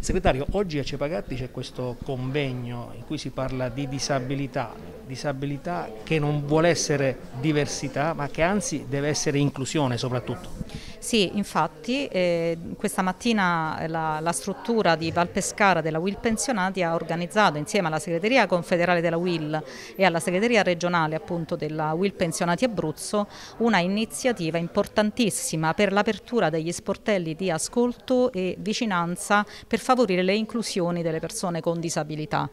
Segretario, oggi a Cepagatti c'è questo convegno in cui si parla di disabilità, disabilità che non vuole essere diversità ma che anzi deve essere inclusione soprattutto. Sì, infatti eh, questa mattina la, la, struttura di Valpescara della Will Pensionati ha organizzato insieme alla segreteria confederale della Will e alla segreteria regionale appunto della Will Pensionati Abruzzo una iniziativa importantissima per l'apertura degli sportelli di ascolto e vicinanza per favorire le inclusioni delle persone con disabilità.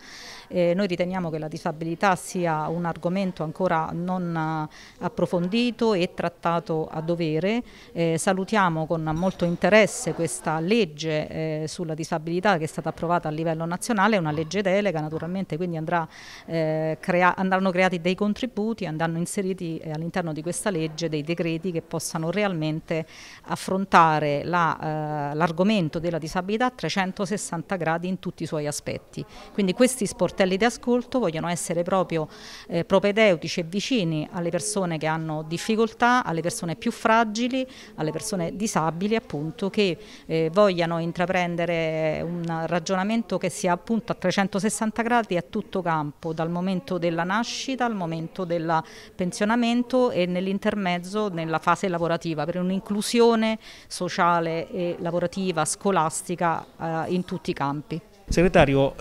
Eh, noi riteniamo che la disabilità sia un argomento ancora non approfondito e trattato a dovere. Eh, salutiamo con molto interesse questa legge eh, sulla disabilità che è stata approvata a livello nazionale, una legge delega naturalmente, quindi andrà, eh, crea andranno creati dei contributi, andranno inseriti eh, all'interno di questa legge dei decreti che possano realmente affrontare eh, l'argomento la, della disabilità a 360 gradi in tutti i suoi aspetti. Quindi questi sportelli di ascolto vogliono essere proprio eh, propedeutici e vicini alle persone che hanno difficoltà, alle persone più fragili, alle persone disabili appunto che eh, vogliano intraprendere un ragionamento che sia appunto a 360 gradi a tutto campo, dal momento della nascita al momento del pensionamento e nell'intermezzo nella fase lavorativa per un'inclusione sociale e lavorativa, scolastica eh, in tutti i campi. Segretario,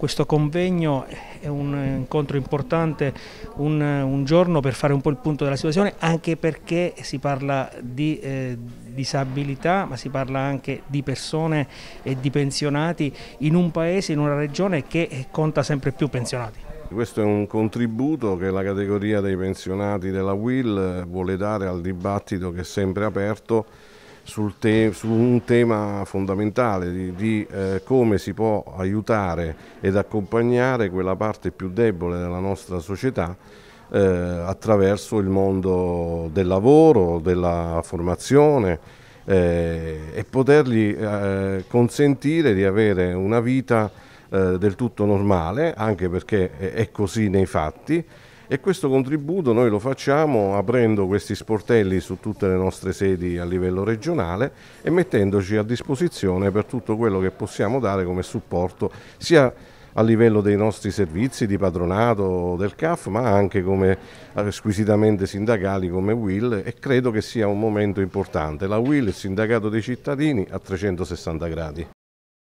questo convegno è un incontro importante, un, un, giorno per fare un po' il punto della situazione, anche perché si parla di eh, disabilità, ma si parla anche di persone e di pensionati in un paese, in una regione che conta sempre più pensionati. Questo è un contributo che la categoria dei pensionati della WIL vuole dare al dibattito che è sempre aperto te su un tema fondamentale di, di eh, come si può aiutare ed accompagnare quella parte più debole della nostra società eh, attraverso il mondo del lavoro, della formazione eh, e potergli eh, consentire di avere una vita eh, del tutto normale, anche perché è così nei fatti, e questo contributo noi lo facciamo aprendo questi sportelli su tutte le nostre sedi a livello regionale e mettendoci a disposizione per tutto quello che possiamo dare come supporto sia a livello dei nostri servizi di patronato del CAF ma anche come squisitamente sindacali come WIL e credo che sia un momento importante. La WIL, il sindacato dei cittadini a 360 gradi.